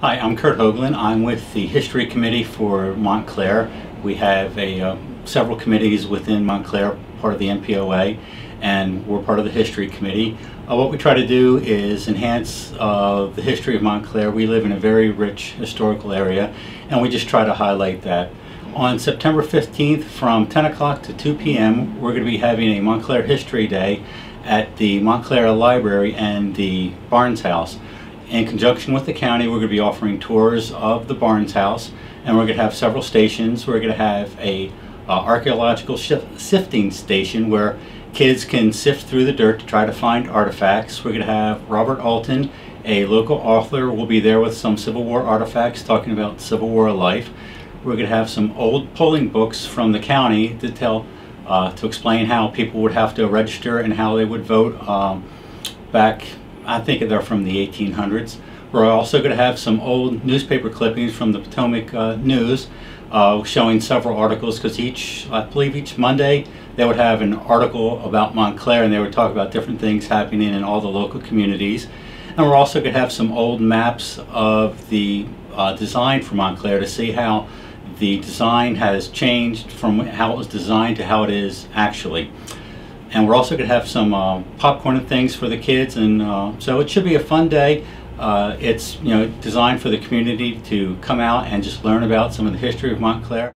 Hi, I'm Kurt Hoagland. I'm with the History Committee for Montclair. We have a, uh, several committees within Montclair, part of the MPOA, and we're part of the History Committee. Uh, what we try to do is enhance uh, the history of Montclair. We live in a very rich historical area, and we just try to highlight that. On September 15th from 10 o'clock to 2 p.m., we're going to be having a Montclair History Day at the Montclair Library and the Barnes House. In conjunction with the county, we're going to be offering tours of the Barnes House, and we're going to have several stations. We're going to have a uh, archaeological sifting station where kids can sift through the dirt to try to find artifacts. We're going to have Robert Alton, a local author, will be there with some Civil War artifacts talking about Civil War life. We're going to have some old polling books from the county to tell, uh, to explain how people would have to register and how they would vote um, back I think they're from the 1800s. We're also going to have some old newspaper clippings from the Potomac uh, News uh, showing several articles because each, I believe each Monday, they would have an article about Montclair and they would talk about different things happening in all the local communities. And we're also going to have some old maps of the uh, design for Montclair to see how the design has changed from how it was designed to how it is actually and we're also going to have some uh, popcorn and things for the kids and uh, so it should be a fun day. Uh, it's you know designed for the community to come out and just learn about some of the history of Montclair